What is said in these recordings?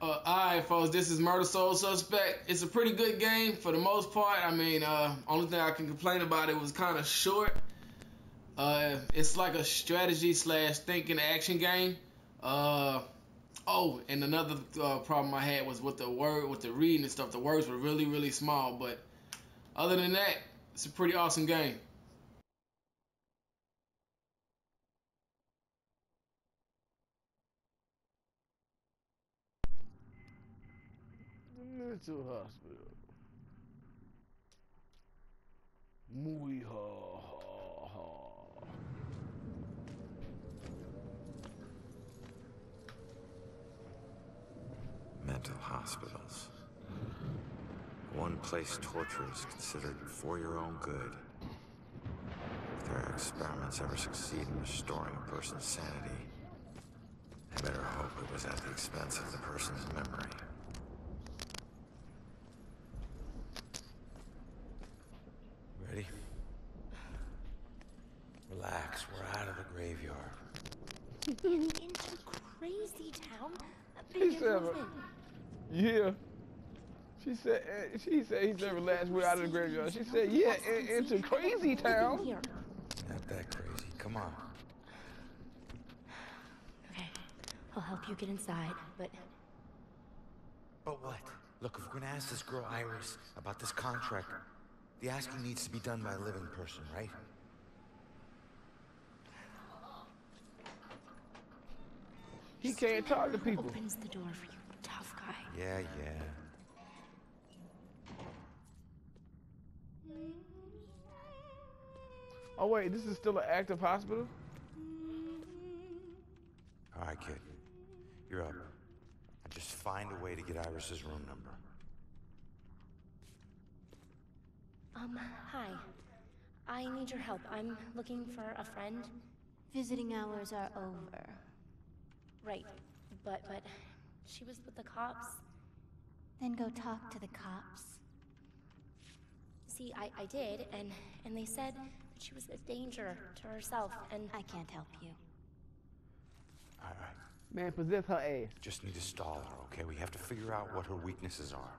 Uh, Alright, folks, this is Murder Soul Suspect. It's a pretty good game for the most part. I mean, uh, only thing I can complain about it was kind of short. Uh, it's like a strategy slash thinking action game. Uh, oh, and another uh, problem I had was with the word, with the reading and stuff. The words were really, really small. But other than that, it's a pretty awesome game. Mental hospital. Muy ha ha ha. Mental hospitals. One place torture is considered for your own good. If their experiments ever succeed in restoring a person's sanity, they better hope it was at the expense of the person's memory. Ready? Relax, we're out of the graveyard. In, into crazy town. He said, yeah. She said, eh, she said, he said, relax, we're out of the graveyard. She said, yeah, in, into crazy town. Not that crazy. Come on. Okay, I'll help you get inside, but But what? Look, if we're gonna ask this girl Iris about this contract, the asking needs to be done by a living person, right? He can't talk to people. opens the door for you, tough guy. Yeah, yeah. Oh wait, this is still an active hospital? All right, kid. You're up. And just find a way to get Iris's room number. Um, hi. I need your help. I'm looking for a friend. Visiting hours are over. Right, but, but she was with the cops. Then go talk to the cops. See, I, I did, and, and they said that she was a danger to herself, and I can't help you. All right. Man, possess her ass. Just need to stall her, okay? We have to figure out what her weaknesses are.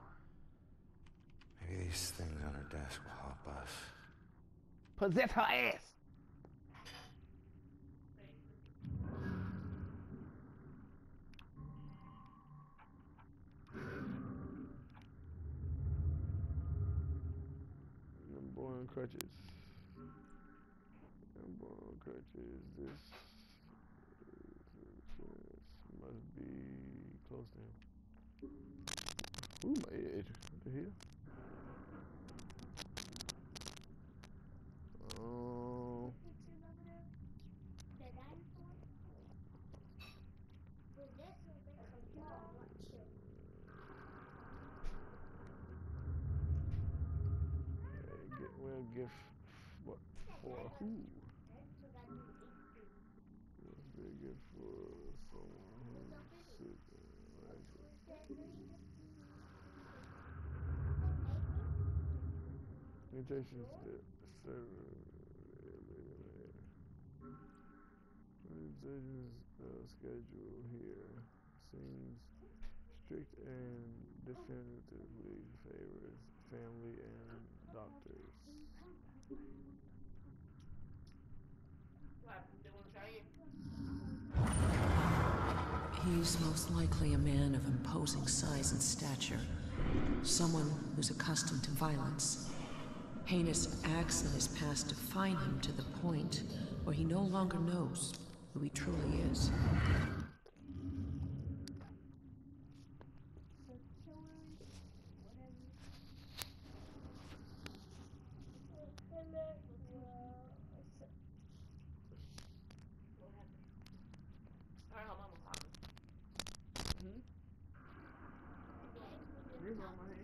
Maybe these things on her desk will help us. Possess her ass. I'm born on crutches. On crutches. This, this must be close to him. Ooh, my edge. What? Oh. Okay, gift what for who? What's the gift for someone who's sick and Mutations that Mutations uh, schedule here seems strict and definitively favors family and doctors. He's most likely a man of imposing size and stature. Someone who's accustomed to violence. Heinous acts in his past define him to the point where he no longer knows who he truly is. moment.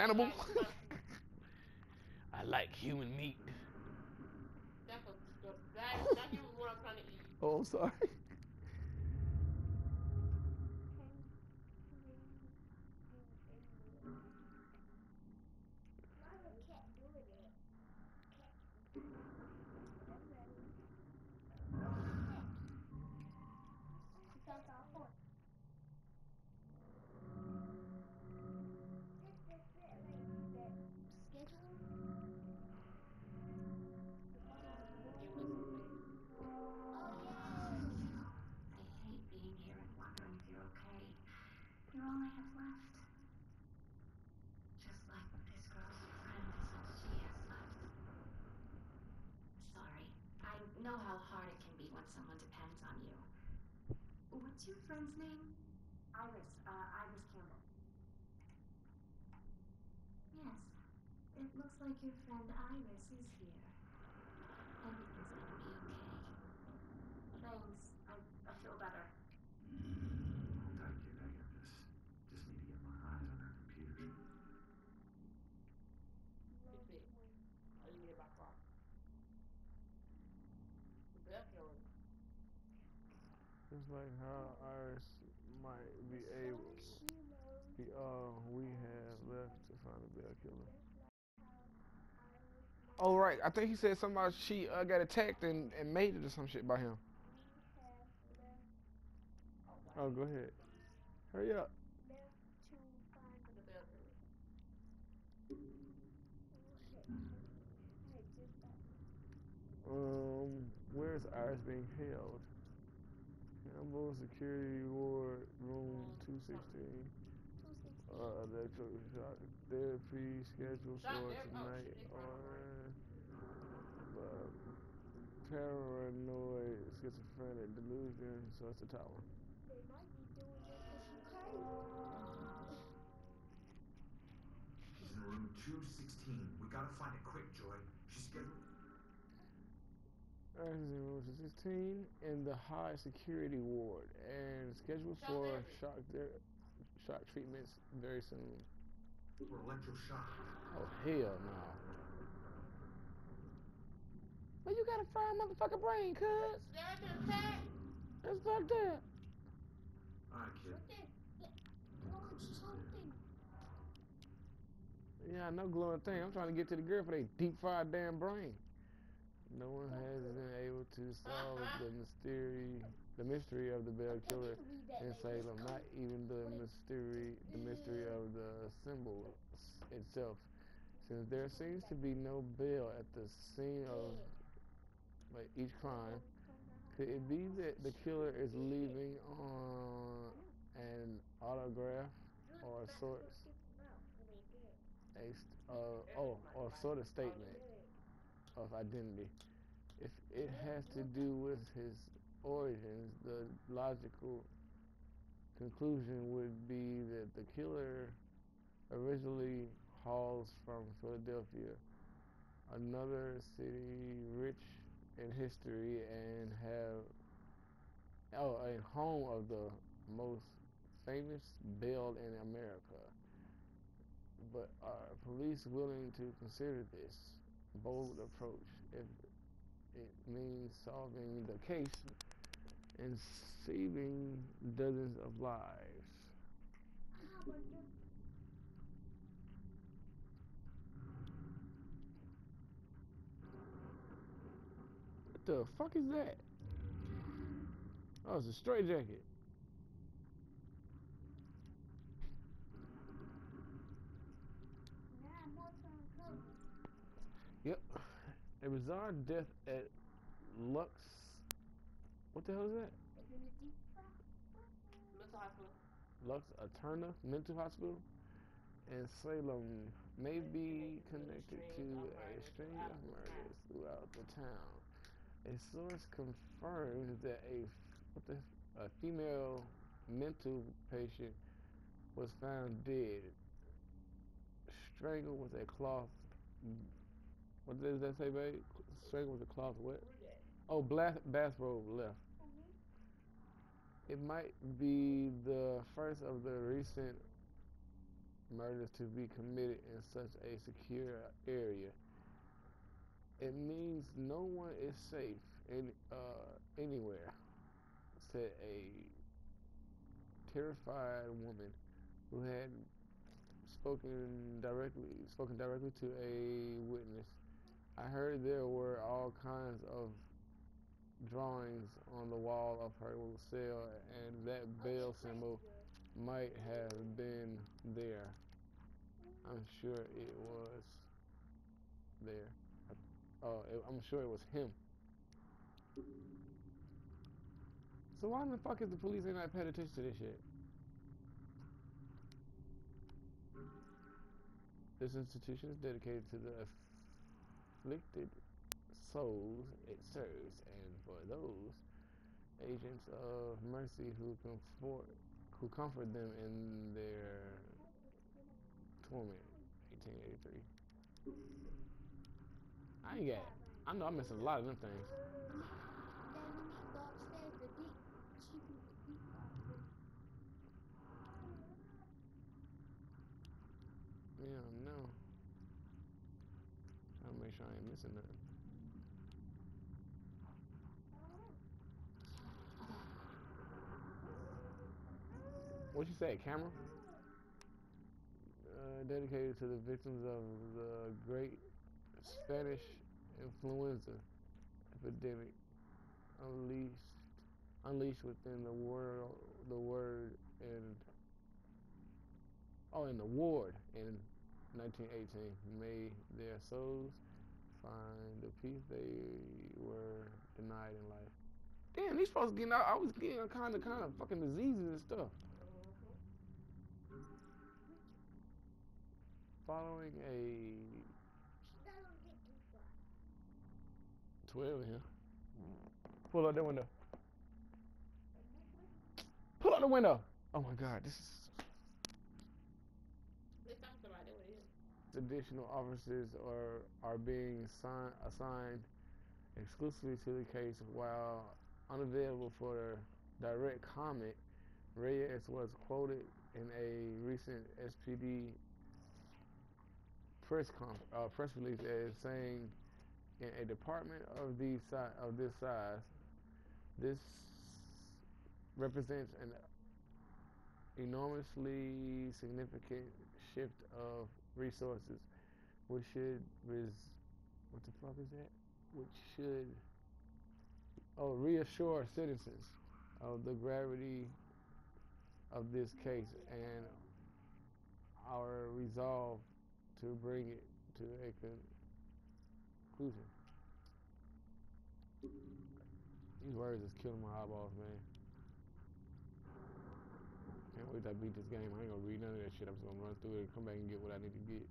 Cannibal? Like, like, I like human meat. That's a, the, that, that is what I'm trying to eat. Oh, I'm sorry. Have left. Just like this girl's friend she has left. Sorry. I know how hard it can be when someone depends on you. What's your friend's name? Iris, uh, Iris Campbell. Yes. It looks like your friend Iris is here. Everything's gonna be okay. Thanks. I, I feel better. I'll try to get out of this. Just need to get my eyes on her computer. It's it. I didn't get it by car. The best feeling. It's like how Iris might be able, be all we have left to find the bell killer. Oh right, I think he said somebody she uh, got attacked and, and made it or some shit by him. Oh, go ahead. Hurry up. The best feeling. Um, where's Iris being held? Campbell Security Ward, Room 216. Uh, electroshock therapy scheduled for? Tonight on uh, paranoid schizophrenic delusion. So it's the tower. She's in room 216. We gotta find it quick, Joy. She's scheduled. Iris is in room 216 in the high security ward and scheduled Shock for therapy. shock ther- shock treatments very soon. for electroshock. Oh hell no. Well, you got a fried motherfucking brain, cuz. There's an attack. That's fucked up. Alright, kid. Yeah, I know glowing thing. I'm trying to get to the girl for they deep fried damn brain. No one has been able to solve the mystery, the mystery of the Bell Killer in Salem. Not even the mystery, the mystery of the symbol itself. Since there seems to be no bell at the scene of like each crime, could it be that the killer is leaving on an autograph or a sort, a st- uh, oh, or a sort of statement of identity? If it has to do with his origins, the logical conclusion would be that the killer originally hauls from Philadelphia, another city rich in history and have oh a home of the most famous bell in America. But are police willing to consider this bold approach if it means solving the case and saving dozens of lives? What the fuck is that? Oh, it's a straight jacket. A bizarre death at Lux. What the hell is that? Mental hospital. Lux Eterna Mental Hospital in Salem may be connected to a string of murders throughout the town. A source confirmed that a, what the, a female mental patient was found dead, strangled with a cloth. What does that say, babe? Strangled with a cloth what? Oh, black bathrobe left. It might be the first of the recent murders to be committed in such a secure area. It means no one is safe in, uh, anywhere, said a terrified woman who had spoken directly spoken directly to a witness. I heard there were all kinds of drawings on the wall of her cell and that bell symbol might have been there. I'm sure it was there. Oh, I'm sure it was him. So why the fuck is the police ain't not paying attention to this shit? This institution is dedicated to the afflicted souls it serves, and for those agents of mercy who comfort who comfort them in their torment. 1883. I ain't got. I know I'm missing a lot of them things. Yeah, no. Trying to make sure I ain't missing nothing. What you say, camera? Uh, dedicated to the victims of the great Spanish influenza epidemic unleashed unleashed within the world the word and oh in the ward in 1918 may their souls find the peace they were denied in life damn these folks getting out i was getting a kind of kind of fucking diseases and stuff following a 12 here. Pull out the window. Pull out the window. Oh my God, this is. Additional officers are are being assign, assigned exclusively to the case while unavailable for direct comment. Reyes was quoted in a recent SPD press uh, press release as saying in a department of these si- of this size, this represents an enormously significant shift of resources, which should res what the fuck is that? Which should oh reassure citizens of the gravity of this case and our resolve to bring it to a conclusion. These words is killing my eyeballs, man wait beat this game. I ain't gonna read none of that shit. I'm just gonna run through it and come back and get what I need to get.